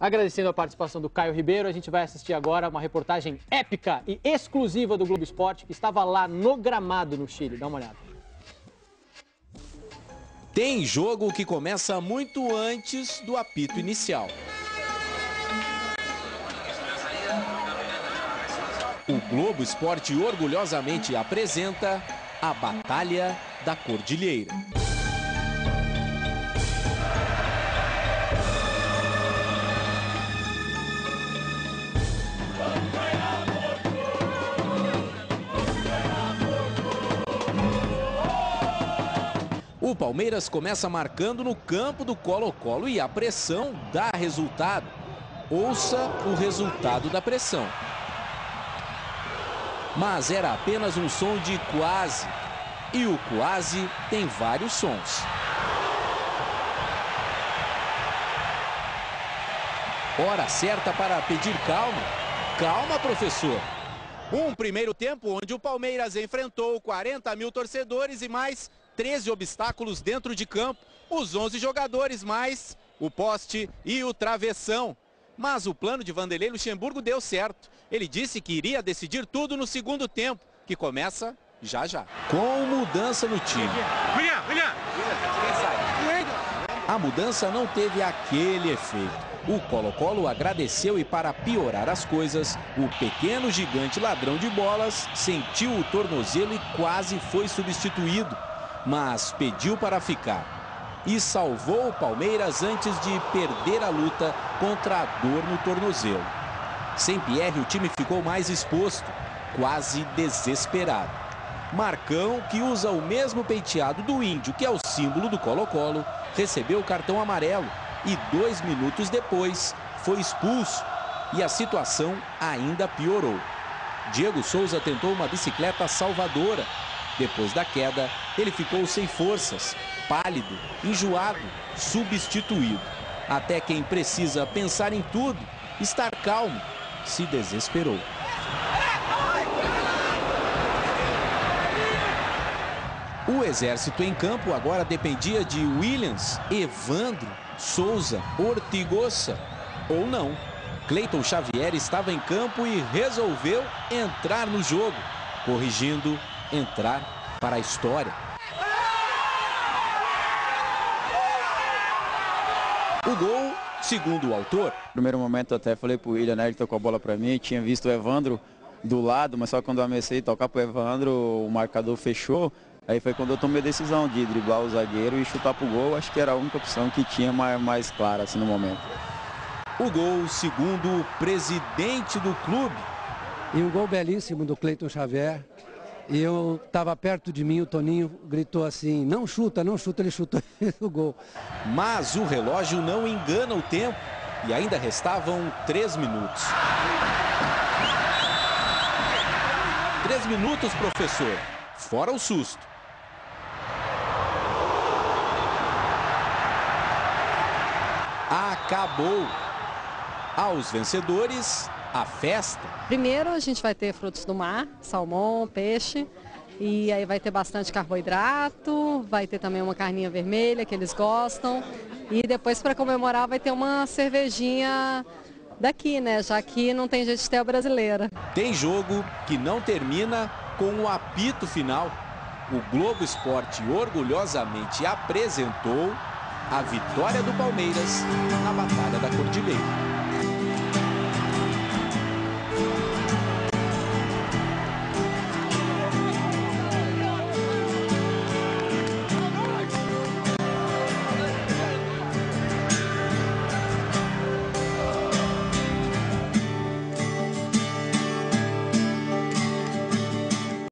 Agradecendo a participação do Caio Ribeiro, a gente vai assistir agora uma reportagem épica e exclusiva do Globo Esporte, que estava lá no gramado no Chile. Dá uma olhada. Tem jogo que começa muito antes do apito inicial. O Globo Esporte orgulhosamente apresenta a Batalha da Cordilheira. O Palmeiras começa marcando no campo do Colo-Colo e a pressão dá resultado. Ouça o resultado da pressão. Mas era apenas um som de quase. E o quase tem vários sons. Hora certa para pedir calma. Calma, professor. Um primeiro tempo onde o Palmeiras enfrentou 40 mil torcedores e mais 13 obstáculos dentro de campo. Os 11 jogadores mais o poste e o travessão. Mas o plano de Vanderlei Luxemburgo deu certo. Ele disse que iria decidir tudo no segundo tempo, que começa já já. Com mudança no time. A mudança não teve aquele efeito. O Colo-Colo agradeceu e para piorar as coisas, o pequeno gigante ladrão de bolas sentiu o tornozelo e quase foi substituído, mas pediu para ficar. E salvou o Palmeiras antes de perder a luta contra a dor no tornozelo. Sem Pierre, o time ficou mais exposto, quase desesperado. Marcão, que usa o mesmo penteado do índio, que é o símbolo do Colo-Colo, recebeu o cartão amarelo e dois minutos depois foi expulso e a situação ainda piorou. Diego Souza tentou uma bicicleta salvadora. Depois da queda, ele ficou sem forças, pálido, enjoado, substituído. Até quem precisa pensar em tudo, estar calmo, se desesperou. O exército em campo agora dependia de Williams, Evandro, Souza, Ortigosa ou não. Cleiton Xavier estava em campo e resolveu entrar no jogo, corrigindo, entrar para a história. O gol, segundo o autor. No primeiro momento até falei pro William, né, ele tocou a bola para mim, tinha visto o Evandro do lado, mas só quando eu comecei a tocar pro Evandro, o marcador fechou, Aí foi quando eu tomei a decisão de driblar o zagueiro e chutar pro gol. Acho que era a única opção que tinha mais, mais clara assim no momento. O gol, segundo o presidente do clube. E um gol belíssimo do Cleiton Xavier. Eu estava perto de mim, o Toninho gritou assim, não chuta, não chuta, ele chutou o gol. Mas o relógio não engana o tempo e ainda restavam três minutos. Três minutos, professor. Fora o susto. acabou. Aos vencedores, a festa. Primeiro a gente vai ter frutos do mar, salmão, peixe. E aí vai ter bastante carboidrato, vai ter também uma carninha vermelha que eles gostam. E depois para comemorar vai ter uma cervejinha daqui, né? Já que não tem Gestel brasileira. Tem jogo que não termina com o apito final. O Globo Esporte orgulhosamente apresentou a vitória do Palmeiras na Batalha da Cordilheira.